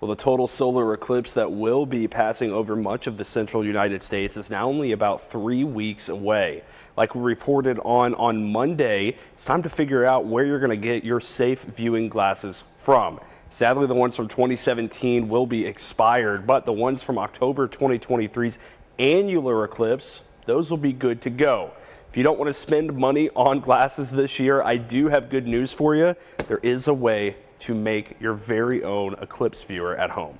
Well, the total solar eclipse that will be passing over much of the central United States is now only about three weeks away. Like we reported on on Monday, it's time to figure out where you're going to get your safe viewing glasses from. Sadly, the ones from 2017 will be expired, but the ones from October 2023's annular eclipse, those will be good to go. If you don't want to spend money on glasses this year, I do have good news for you. There is a way to make your very own Eclipse viewer at home.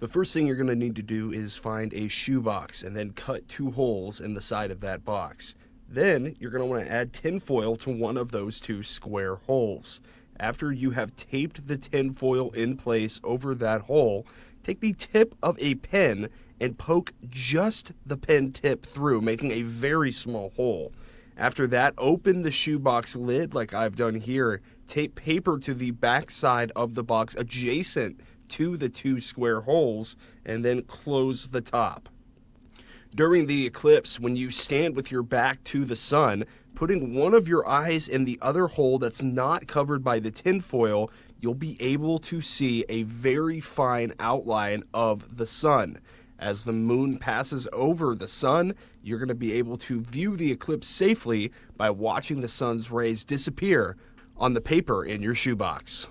The first thing you're going to need to do is find a shoebox and then cut two holes in the side of that box. Then you're going to want to add tinfoil to one of those two square holes. After you have taped the tinfoil in place over that hole, take the tip of a pen and poke just the pen tip through, making a very small hole. After that, open the shoebox lid like I've done here. Tape paper to the back side of the box adjacent to the two square holes, and then close the top. During the eclipse, when you stand with your back to the sun, putting one of your eyes in the other hole that's not covered by the tinfoil, you'll be able to see a very fine outline of the sun. As the moon passes over the sun, you're going to be able to view the eclipse safely by watching the sun's rays disappear on the paper in your shoebox.